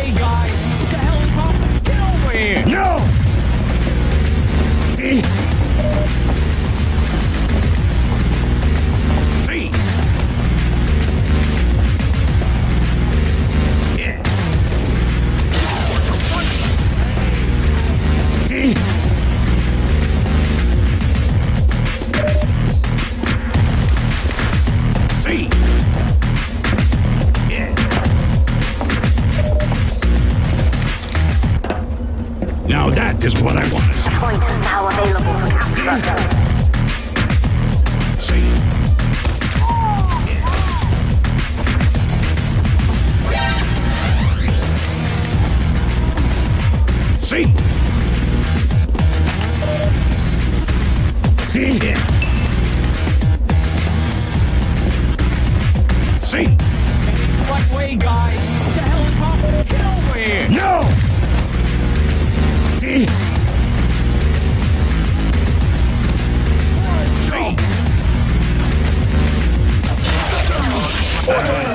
Hey guys. Is what I wanted. Point is now available for. See? See? See? See? Guys? Fortress!